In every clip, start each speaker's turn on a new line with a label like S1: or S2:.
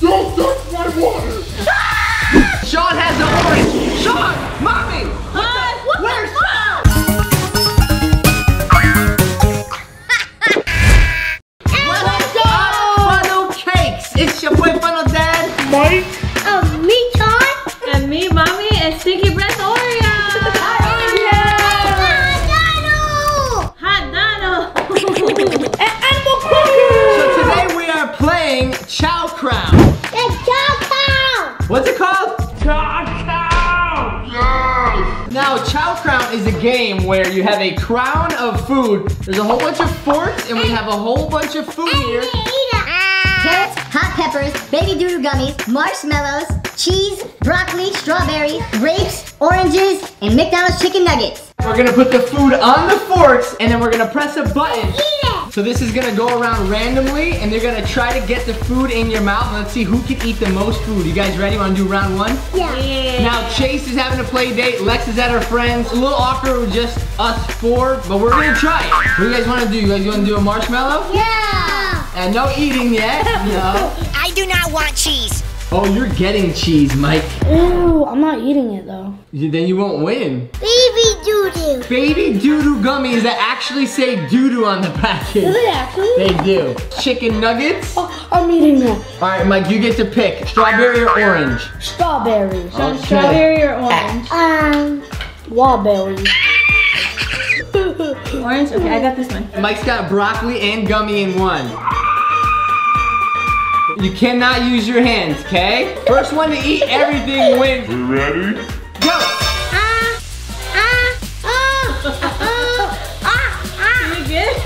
S1: Don't touch my water!
S2: Sean has the orange. Sean, mommy. Chow Crown.
S1: Yes!
S2: Now, Chow Crown is a game where you have a crown of food. There's a whole bunch of forks, and we have a whole bunch of food here.
S3: Carrots, hot peppers, baby doodoo gummies, marshmallows, cheese, broccoli, strawberries, grapes, oranges, and McDonald's chicken nuggets.
S2: We're gonna put the food on the forks, and then we're gonna press a button. So this is gonna go around randomly, and they're gonna try to get the food in your mouth. Let's see who can eat the most food. You guys ready? Wanna do round one?
S3: Yeah.
S2: Now Chase is having a play date. Lex is at her friends. A little awkward with just us four, but we're gonna try it. What do you guys wanna do? You guys wanna do a marshmallow?
S3: Yeah.
S2: And no eating yet. No.
S4: I do not want cheese.
S2: Oh, you're getting cheese, Mike.
S5: Ew, I'm not eating it though.
S2: You- then you won't win.
S3: Baby doodoo.
S2: Baby doo-doo gummies that actually say doo-doo on the package.
S5: Do
S2: package.
S5: they actually?
S2: They do. Chicken nuggets.
S5: Oh, I'm eating them.
S2: All right, Mike, you get to pick strawberry or orange.
S5: Strawberries.
S2: Okay.
S6: Strawberry or orange?
S3: Um,
S5: Wawberries.
S6: Orange? Okay, I got this one.
S2: Mike's got broccoli and gummy in one. You cannot use your hands, okay? First one to eat everything wins.
S1: We ready?
S2: Go!
S3: ah, ah, ah, ah, ah, ah.
S6: You good?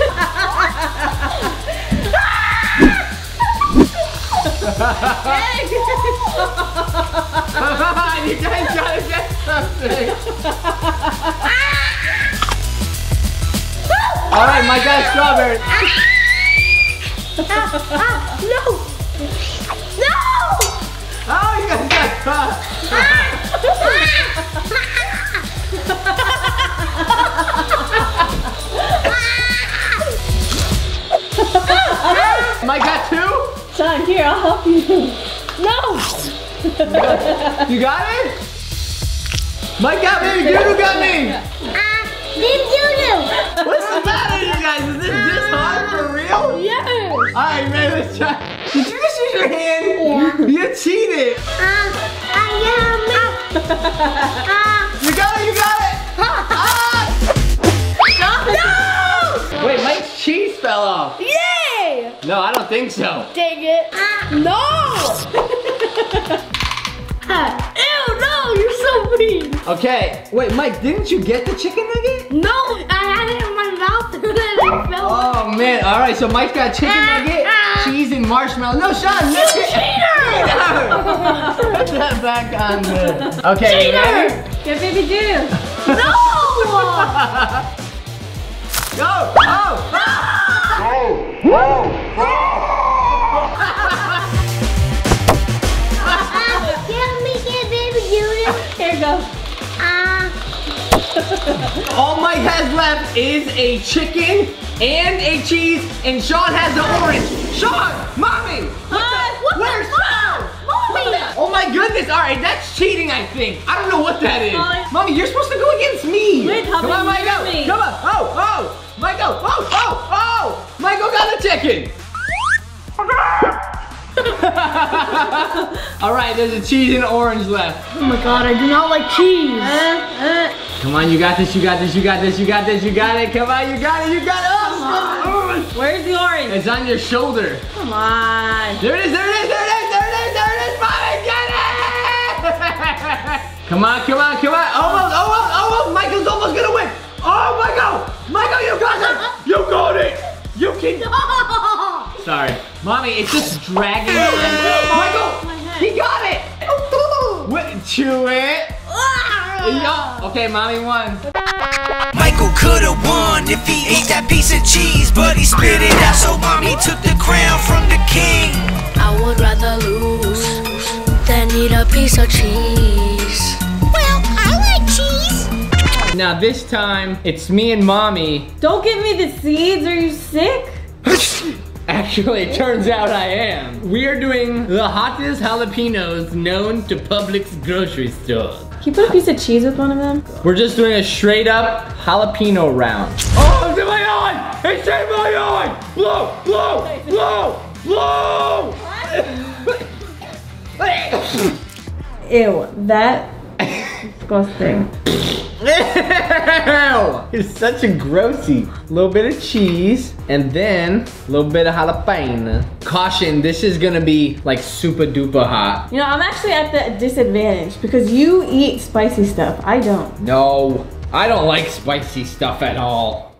S2: you guys gotta get something. All right, Mike got strawberry.
S3: No. No.
S2: Oh, you guys got caught. Mike got two?
S6: Sean, here, I'll help you.
S5: No!
S2: You got it? Mike got me, Doodoo got me.
S3: Ah, baby doodoo.
S2: What's the matter, you guys? Is this this hard for real?
S5: Yes!
S2: All right, man, let's try. Did you just use your hand?
S3: Yeah.
S2: You cheated.
S3: Yeah, ah.
S2: You got it, you got it. Ah! Wait, Mike's cheese fell off.
S5: Yay!
S2: No, I don't think so.
S5: Dang it. No! Ew, no, you're so mean.
S2: Okay, wait, Mike, didn't you get the chicken nugget?
S5: No, I
S2: Oh man, all right, so Mike's got chicken nugget, cheese, and marshmallow. No, Sean, you cheater! Put that back on the. Okay, you ready?
S6: Get baby do.
S5: No!
S2: Go! Oh!
S1: Go! Go!
S3: Ah,
S2: All Mike has left is a chicken and a cheese, and Sean has the orange. Sean, mommy!
S6: Hi, what
S2: Where's Sean?
S6: Mommy!
S2: Oh my goodness! All right, that's cheating. I think. I don't know what that is.
S6: Molly.
S2: Mommy, you're supposed to go against me.
S6: Wait,
S2: Come on,
S6: about you
S2: Michael.
S6: me?
S2: Come on. Oh, oh, Michael. Oh, oh, oh. Michael got a chicken. All right, there's a cheese and orange left.
S5: Oh my god, I do not like cheese.
S6: Uh,
S2: Come on, you got this. You got this. You got this. You got this. You got it. Come on, you got it. You got it. Oh,
S6: uh, where's the orange?
S2: It's on your shoulder.
S6: Come on.
S2: There it is, there it is, there it is, there it is, there it is, Mommy, get it! come on, come on, come on, almost, almost, almost, Michael's almost gonna win. Oh, Michael, Michael, you got it, you got it, you can. Sorry, Mommy, it's just dragging. Michael, he got it. Chew it. Yeah. Okay, Mommy won.
S4: Michael could've won if he ate that piece of cheese, but he spit it out, so mommy took the crown from the king.
S7: I would rather lose than eat a piece of cheese.
S3: well, I like cheese.
S2: Now this time, it's me and Mommy.
S6: Don't give me the seeds. Are you sick?
S2: Actually, it turns out I am. We are doing the hottest jalapenos known to Publix grocery store.
S6: Can you put a piece of cheese with one of them?
S2: We're just doing a straight up jalapeno round. Oh, it's in my eye! It's in my eye! Blow, blow, blow, blow!
S6: Ew, that disgusting.
S2: It's such a grossy. A little bit of cheese, and then a little bit of jalapeno. Caution, this is gonna be like super duper hot.
S6: You know, I'm actually at the disadvantage because you eat spicy stuff. I don't.
S2: No, I don't like spicy stuff at all.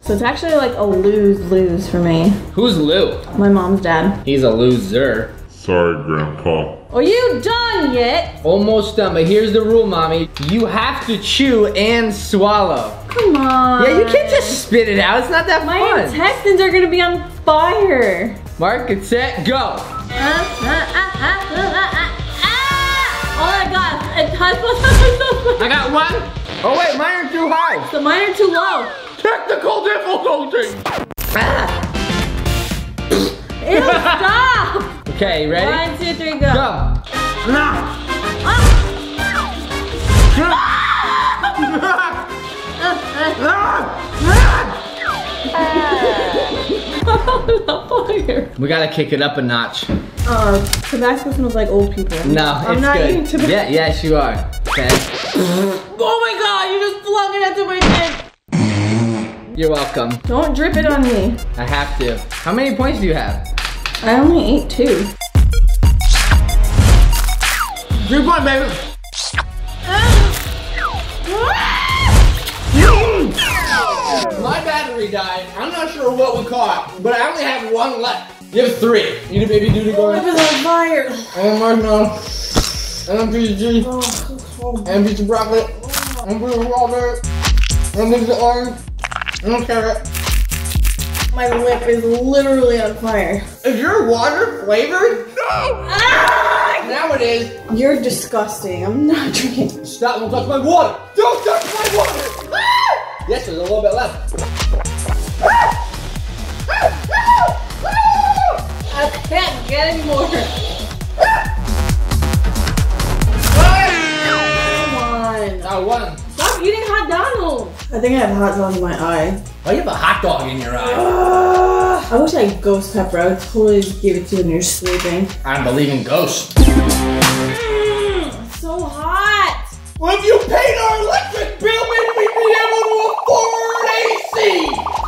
S6: So it's actually like a lose-lose for me.
S2: Who's Lou?
S6: My mom's dad.
S2: He's a loser.
S1: Sorry, Grandpa.
S6: Are you done yet?
S2: Almost done, but here's the rule, mommy. You have to chew and swallow.
S6: Come on.
S2: Yeah, you can't just spit it out. It's not that
S6: My
S2: fun.
S6: intestines are gonna be on fire.
S2: Mark, get set, go.
S6: Uh, uh, uh, uh, uh, uh, uh. Oh my god, it touched
S2: I got one. Oh wait, mine are too high.
S6: So mine are too low.
S2: Technical difficulty. Ah.
S6: Ew, stop!
S2: Okay, ready?
S6: One, two, three, go.
S2: Go.
S6: fire.
S2: We gotta kick it up a notch.
S6: Uh, Tabasco smells like old people.
S2: No,
S6: I'm
S2: it's
S6: not
S2: good.
S6: eating Tabasco.
S2: Yeah, yes, you are. Okay.
S6: Oh my god, you just flung it into my chin.
S2: You're welcome.
S6: Don't drip it on me.
S2: I have to. How many points do you have?
S6: I only ate two.
S2: Three point, baby. My battery died. I'm not sure what we caught, but I only have one left. You have three. You need a baby duty
S6: It
S2: going.
S6: was on fire.
S2: Oh, and marshmallow. Oh, and a piece of cheese. And a piece of broccoli. And a piece of strawberry. And a piece of orange. And a carrot.
S6: My lip is literally on fire.
S2: Is your water flavored? No! Ah! Now it is.
S6: You're disgusting. I'm not drinking.
S2: Stop, don't touch my water! Don't touch my water! Ah! yes, there's a little bit left.
S6: I can't get any more. Ah! Come on.
S2: Now one.
S6: Stop eating hot dogs. I think I have hot dog in my eye.
S2: Why you have a hot dog in your eye? Ah!
S6: I wish I had ghost pepper. I would totally give it to you when you're sleeping.
S2: I believe in ghosts.
S6: It's so hot.
S2: Well, if you paid our electric bill, maybe we'd be able to afford AC!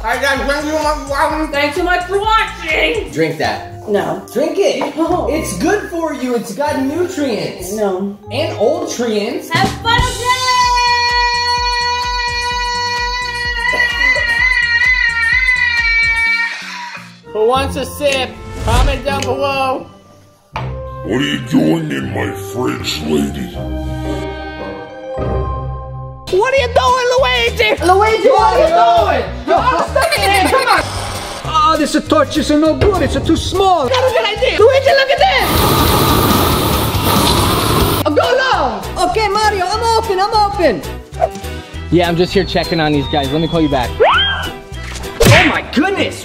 S2: I got drink you my
S6: Thanks so much for watching.
S2: Drink that.
S6: No.
S2: Drink it.
S6: No.
S2: It's good for you. It's got nutrients.
S6: No.
S2: And old nutrients.
S6: Have fun
S2: Who wants a sip? Comment down below.
S1: What are you doing in my fridge, lady?
S2: What are you doing, Luigi? Luigi, what are you doing? You're stuck in it. Come on.
S8: Oh, this torch is no good. It's too small.
S2: Not a good idea. Luigi, look at this. Oh, go long.
S8: Okay, Mario, I'm open. I'm open.
S2: Yeah, I'm just here checking on these guys. Let me call you back.
S8: Oh my goodness.